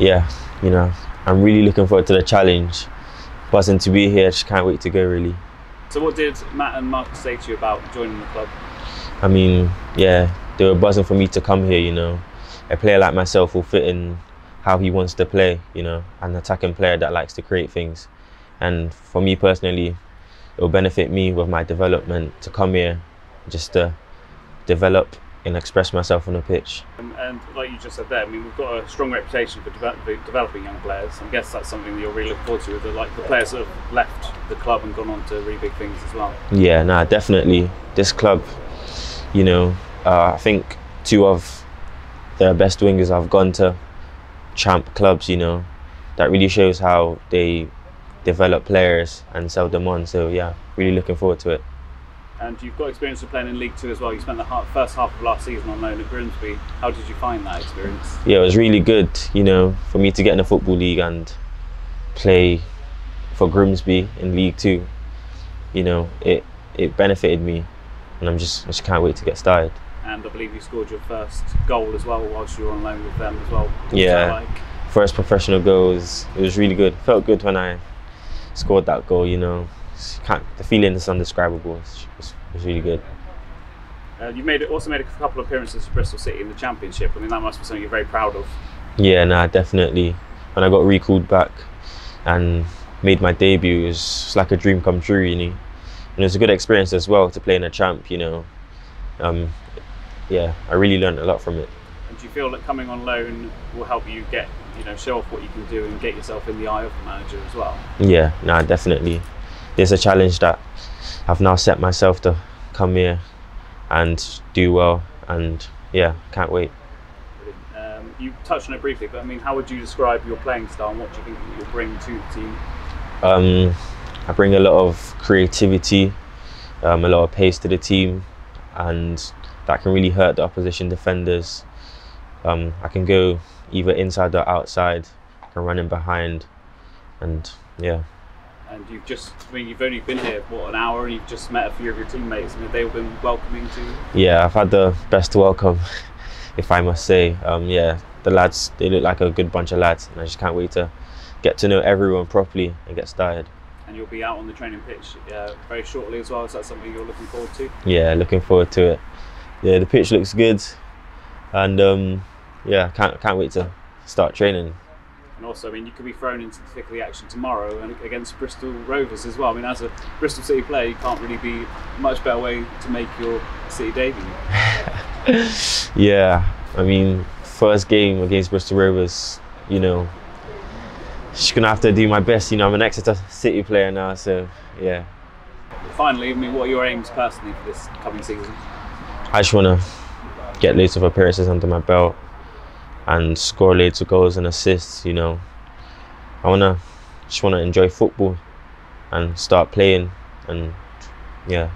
yeah, you know, I'm really looking forward to the challenge. Buzzing to be here, I just can't wait to go really. So, what did Matt and Mark say to you about joining the club? I mean, yeah, they were buzzing for me to come here, you know. A player like myself will fit in how he wants to play, you know, an attacking player that likes to create things. And for me personally, it will benefit me with my development to come here just to develop and express myself on the pitch. And, and like you just said there, I mean, we've got a strong reputation for deve- developing young players. I guess that's something that you're really looking forward to with the, like the players that have left the club and gone on to really big things as well. Yeah, nah, definitely. This club, you know, uh, I think two of the best wingers have gone to champ clubs, you know. That really shows how they develop players and sell them on. So yeah, really looking forward to it. And you've got experience of playing in League Two as well. You spent the ha- first half of last season on loan at Grimsby. How did you find that experience? Yeah, it was really good, you know, for me to get in the football league and play for Grimsby in League Two. You know, it it benefited me, and I'm just I just can't wait to get started. And I believe you scored your first goal as well whilst you were on loan with them as well. Yeah. like? First professional goal was it was really good. Felt good when I scored that goal. You know, the feeling is undescribable. It's, it's, it's really good. Uh, you made also made a couple of appearances for Bristol City in the Championship. I mean, that must be something you're very proud of. Yeah, nah, definitely. When I got recalled back and made my debut, it was it's like a dream come true, you know. And it was a good experience as well to play in a champ, you know. Um, yeah, I really learned a lot from it. And do you feel that coming on loan will help you get, you know, show off what you can do and get yourself in the eye of the manager as well? Yeah, nah, definitely. There's a challenge that I've now set myself to come here and do well, and yeah, can't wait. Um, you touched on it briefly, but I mean, how would you describe your playing style and what do you think you'll bring to the team? Um, I bring a lot of creativity, um, a lot of pace to the team, and that can really hurt the opposition defenders. Um, I can go either inside or outside. I can run in behind, and yeah, And you've just, I mean, you've only been here, what, an hour and you've just met a few of your teammates and have they all been welcoming to you? yeah. I've had the best welcome, if I must say. Um, yeah, the lads they look like a good bunch of lads, and I just can't wait to get to know everyone properly and get started. And you'll be out on the training pitch uh, very shortly as well. Is that something you're looking forward to? yeah, looking forward to it. Yeah, the pitch looks good, and um, yeah, can't can't wait to start training. And also, I mean, you could be thrown into the thick of the action tomorrow and against Bristol Rovers as well. I mean, as a Bristol City player, you can't really be a much better way to make your City debut. Yeah, I mean, first game against Bristol Rovers, you know, just gonna have to do my best. You know, I'm an Exeter City player now, so yeah, Finally, I mean, what are your aims personally for this coming season? I just wanna get loads of appearances under my belt and score loads of goals and assists. You know, I wanna just wanna enjoy football and start playing and yeah,